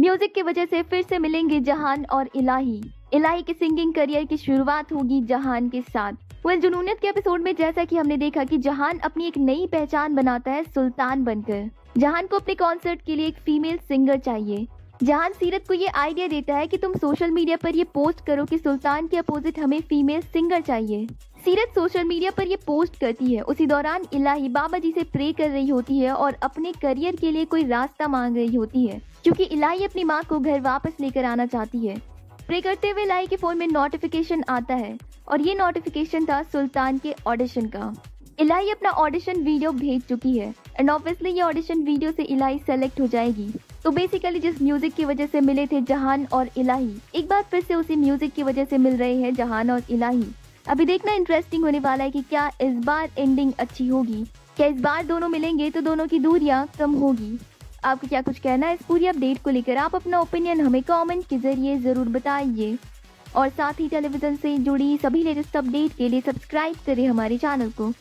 Music की वजह से फिर से मिलेंगे जहान और इलाही। इलाही के सिंगिंग करियर की शुरुआत होगी जहान के साथ। वेल, जुनूनियत के एपिसोड में जैसा कि हमने देखा कि जहान अपनी एक नई पहचान बनाता है सुल्तान बनकर। जहान को अपने कॉन्सर्ट के लिए एक फीमेल सिंगर चाहिए। जहान सीरत को ये आइडिया देता है कि तुम सोशल मीडिया पर ये पोस्ट करो कि सुल्तान के अपोजिट हमें फीमेल सिंगर चाहिए। सीरत सोशल मीडिया पर ये पोस्ट करती है। उसी दौरान इलाही बाबा जी से प्रे कर रही होती है और अपने करियर के लिए कोई रास्ता मांग रही होती है, क्योंकि इलाही अपनी माँ को घर वापस लेकर आना चाहती है। प्रे करते हुए इलाही के फ़ोन में नोटिफिकेशन आता है और ये नोटिफिकेशन था सुल्तान के ऑडिशन का। इलाही अपना ऑडिशन वीडियो भेज चुकी है एंड ऑब्वियसली ये ऑडिशन वीडियो से इलाही सेलेक्ट हो जाएगी। तो बेसिकली जिस म्यूज़िक की वजह से मिले थे जहान और इलाही, एक बार फिर से उसी म्यूज़िक की वजह से मिल रहे हैं जहान और इलाही। अभी देखना इंटरेस्टिंग होने वाला है कि क्या इस बार एंडिंग अच्छी होगी। क्या इस बार दोनों मिलेंगे तो दोनों की दूरियाँ कम होगी। आपको क्या कुछ कहना है इस पूरी अपडेट को लेकर? आप अपना ओपिनियन हमें कमेंट के ज़रिए ज़रूर बताइए। और साथ ही टेलीविज़न से जुड़ी सभी लेटेस्ट अपडेट के लिए सब्सक्राइब करें हमारे चैनल को।